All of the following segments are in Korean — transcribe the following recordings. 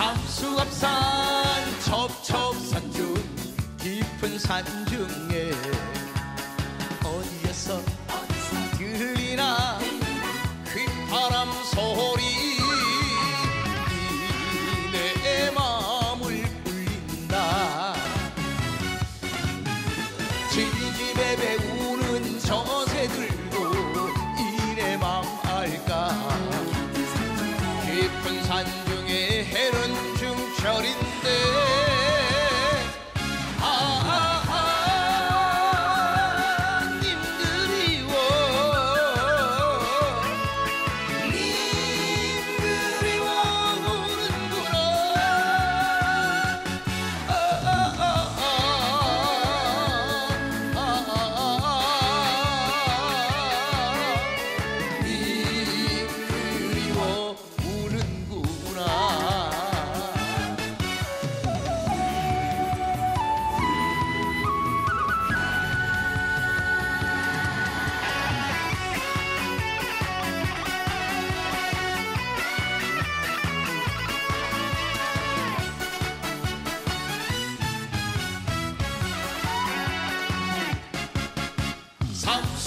잠수합산 첩첩산 중 깊은 산 중에 해는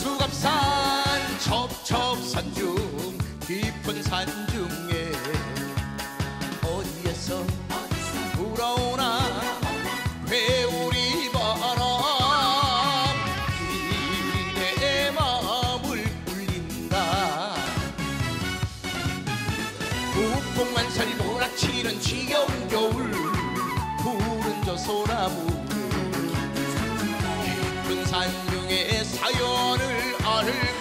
수갑산 첩첩산 중 깊은 산 중에 어디에서 불어오나 회오리 바람 이내 마음을 울린다. 북풍만살 몰아치는 지겨운 겨울 푸른 저 소나무. 깊은 산 중에 사연을 are